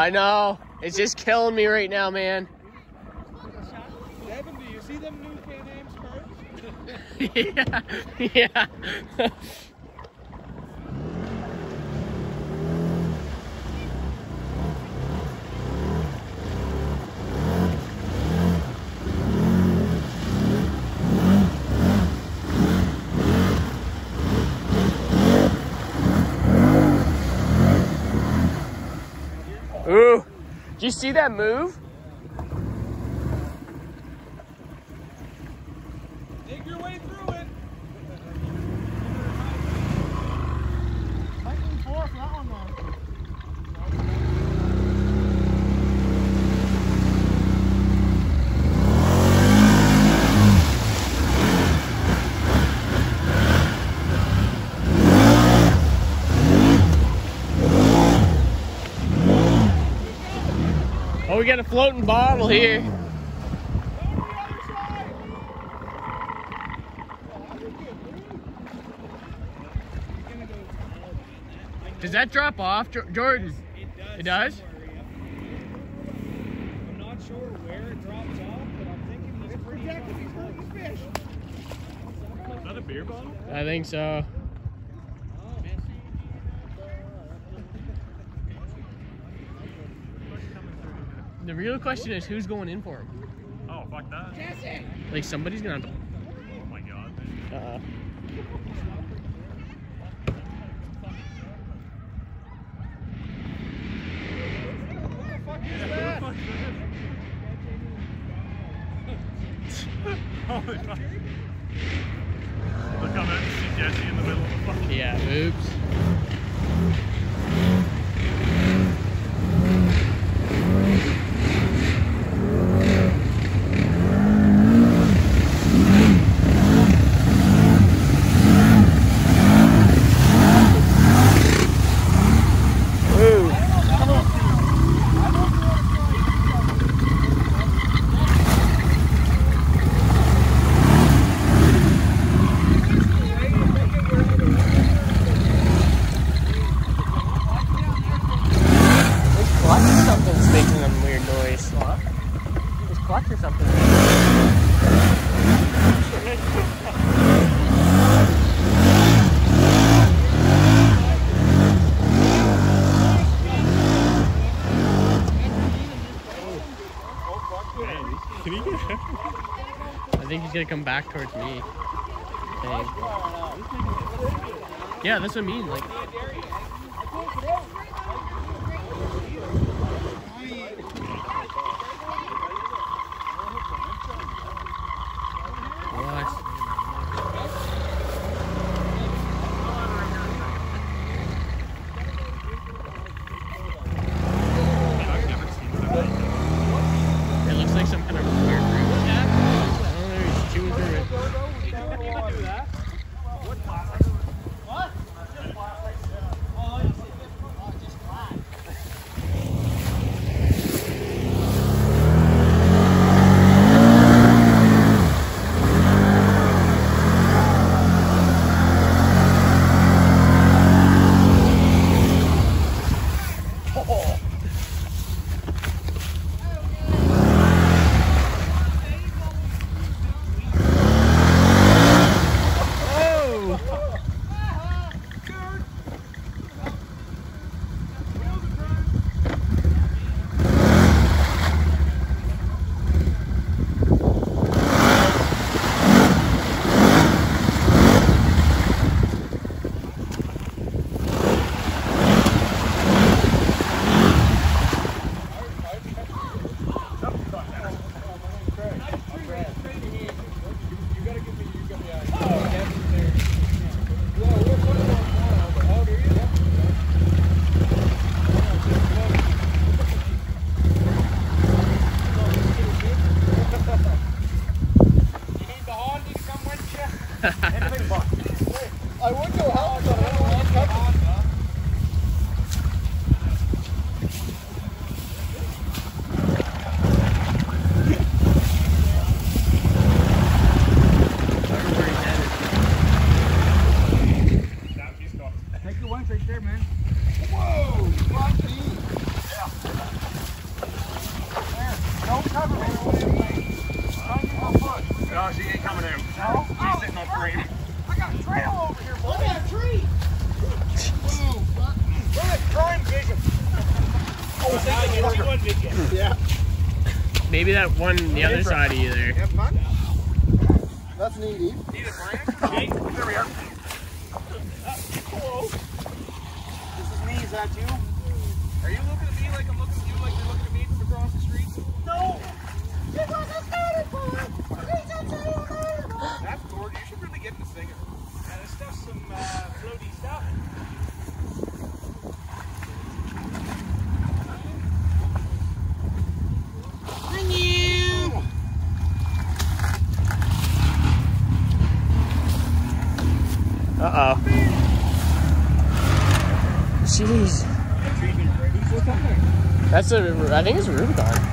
I know. It's just killing me right now, man. Devin, do you see them new K-Names cards? yeah. Yeah. Ooh, did you see that move? Dig your way through it. Lightning four for that one though. Oh, we got a floating bottle here. Does that drop off, Jordan? It does? I'm not sure where it drops off, but I'm thinking it's pretty. Is that a beer bottle? I think so. The real question is who's going in for him? Oh, fuck that. Like somebody's gonna have to. Oh my god. Uh, Holy fuck. Look how much see Jesse in the middle of the fucking. yeah, oops. Ooh. This clutch or something's making a weird noise. What? This clutch or something. Can you get I think he's gonna come back towards me. Dang. Yeah, that's what I mean. Like, room. Oh, oh, sitting on frame. I got a trail over here, boy. Look at a tree. Look at prime vision. Oh, that one vision. Yeah. Maybe that one, the other side of you there. Have fun? That's needy. Need a branch? there we are. Hello. This is me, is that you? Are you looking at me like I'm looking at you, like you're looking at me from across the street? No! Because! Uh, floaty stuff. Uh oh. Jeez. That's a. I think it's a Rubicon.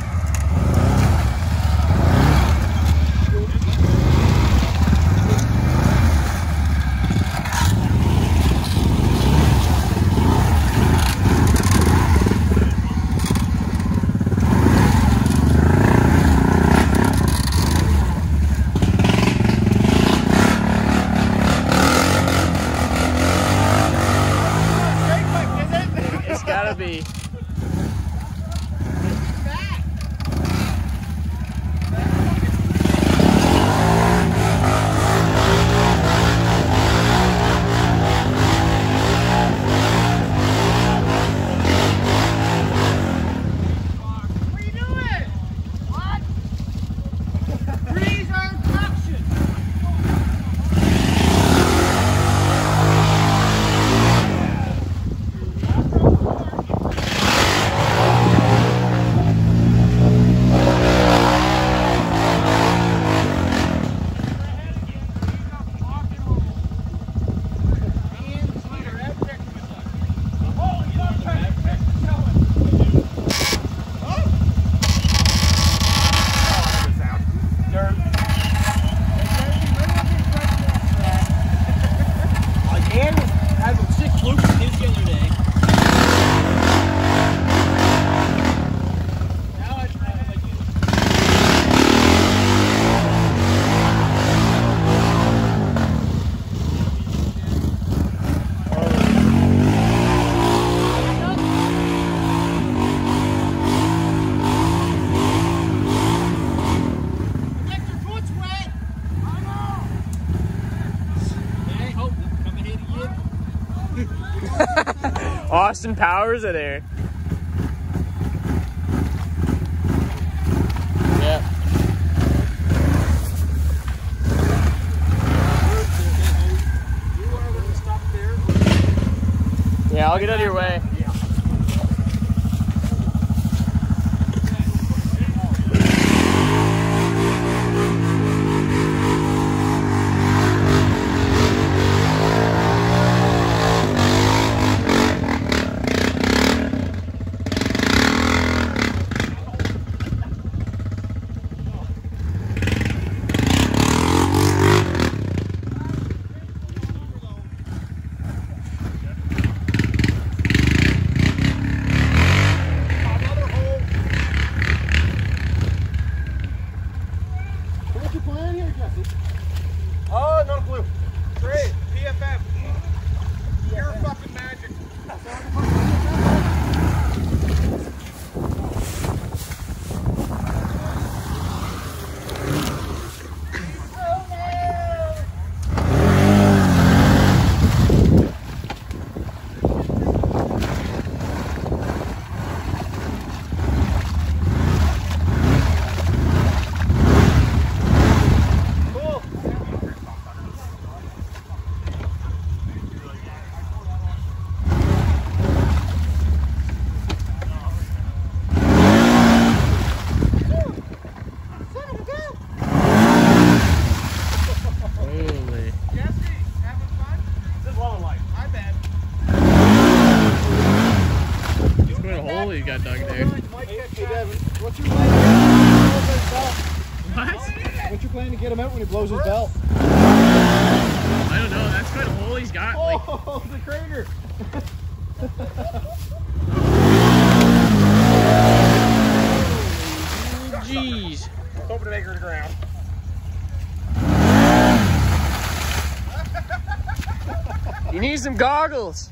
Austin Powers are there. Yep. Yeah, I'll get out of your way. What's your plan here, Jesse? Oh, no clue. Great. PFM. Pure fucking magic. Holy. Jesse, having fun? This is low life. I bet. Look what a hole he got dug there. What's your plan to get him out when he blows his belt? What? What's your plan to get him out when he blows his belt? I don't know. That's quite a hole he's got. Oh, like, Oh, the crater! jeez. Hoping to make her to ground. You need some goggles.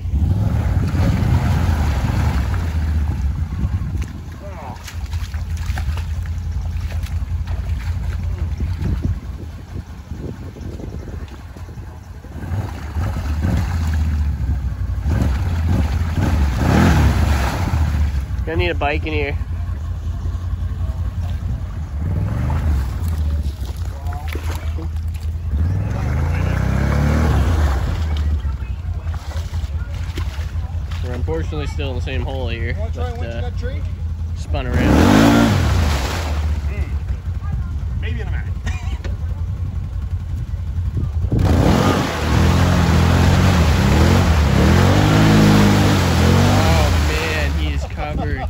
bike in here. We're unfortunately still in the same hole here. Want to try and but, uh, spun around. Maybe in a minute. Oh man, he is covered.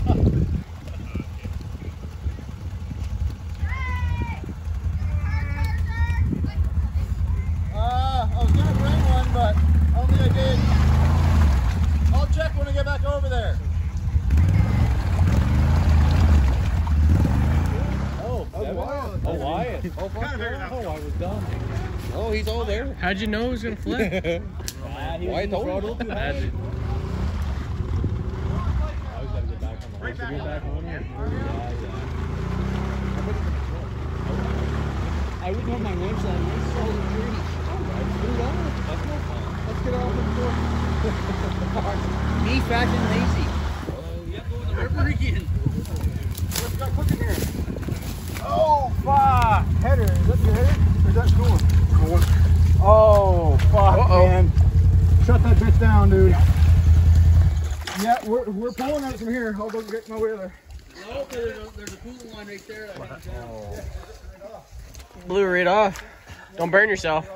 Uh, I was gonna bring one, but I don't think I did. I'll check when I get back over there. Oh, Wyatt. Oh, Wyatt. Oh, fuck Kind of figured yeah. it out. Oh, I was done. Oh, he's all there. How'd you know he was gonna flip? Ah, he was Wyatt in the told throttle me. too Had high. to- I always gotta get back on the horse. back Get on back the on it. Yeah, yeah. I wouldn't have my winch on. Winch is all the tree. That's no fun. Let's get off and Me fat and lazy. Oh, yeah, go in the river again. What's got cooking here? Oh, fuck. Header. Is that your header? Or is that cooling? Oh, fuck, Uh-oh. man. Shut that bitch down, dude. Yeah, we're, we're pulling it from here. I'll go get my wheeler. No, there's a, there's a cooling line right there. that comes. Blew right off. Don't burn yourself.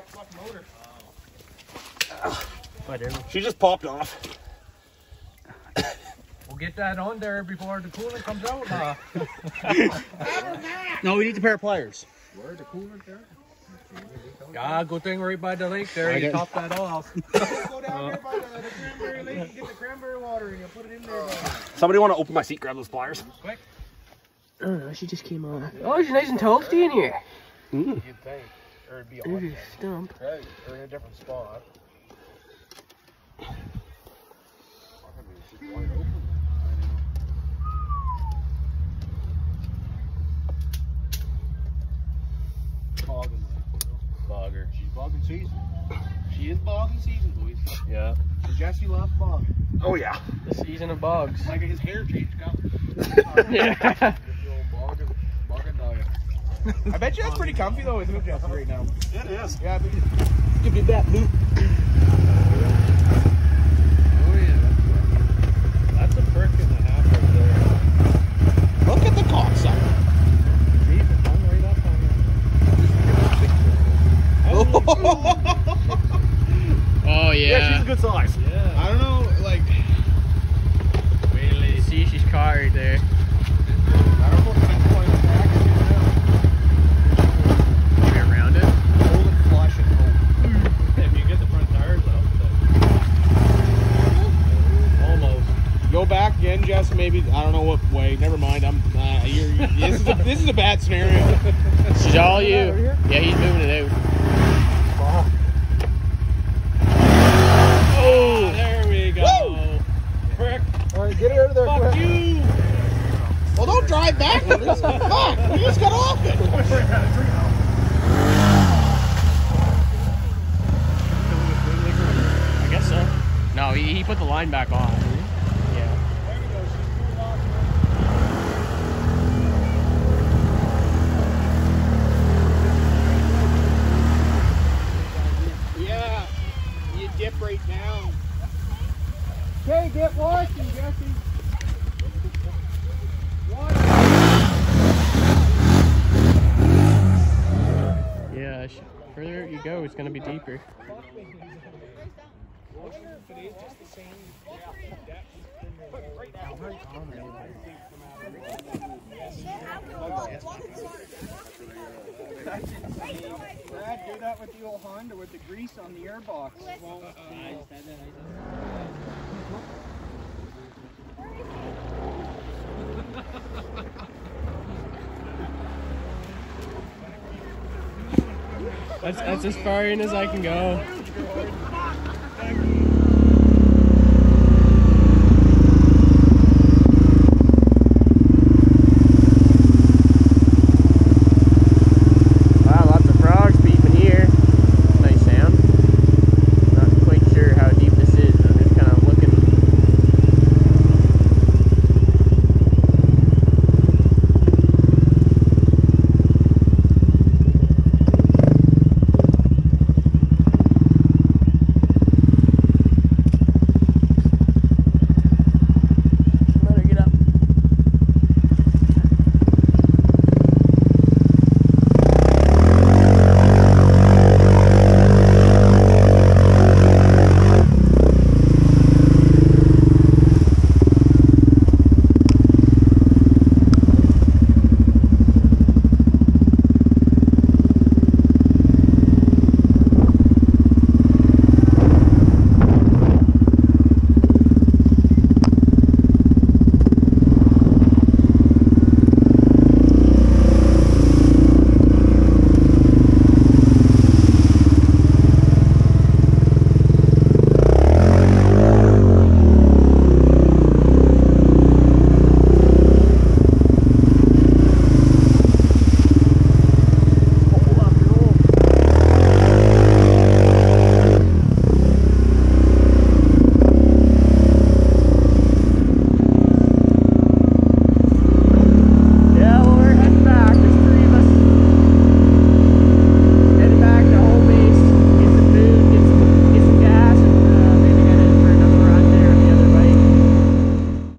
She just popped off. We'll get that on there before the coolant comes out. No, we need a pair of pliers. Where's the coolant there? Ah, good thing right by the lake there. I You get- top that off. Go down there by the, the cranberry lake and get the cranberry water and you put it in there. Somebody want to open my seat, grab those pliers? Oh no, she just came on. Oh, she's nice and toasty in here. You'd think. Or it'd be There's your stump. Right, or in a different spot. Bogging. Bogger. She's bogging season. She is bogging season, boys. Yeah. Jesse loves bogging. Oh yeah. The season of bugs. Like his hair changed color. yeah. Bogging, bogging diet. I bet you that's pretty comfy though, isn't it, Jesse, right now? It is. Yeah, but Give me that boot. Oh yeah, That's a prick and a half right there. look at the cocksucker. Jeez, it hung right up on Oh Yeah, yeah. she's a good size. it. Yeah. I don't know, like You see, she's caught right there. I don't know if it's quite like that. Way around it. Hold it flush and hold. If you get the front tires up, then almost. Go back again, Jess. Maybe I don't know what way. Never mind. I'm. Uh, you're, you this is a, this is a bad scenario. She's all you. Yeah, he's moving it out. Oh, there we go. Frick. All right, get it out of there. Fuck quick. you. well, don't drive backwards. Fuck, we just got off it. I guess so. No, he, he put the line back on. Yeah. Yeah, you dip right down. Okay, get watching, Jesse. Yeah. sh- Further you go, it's gonna be deeper. Brad, do that with the old Honda with the grease on the airbox. That's that's as far in as I can go.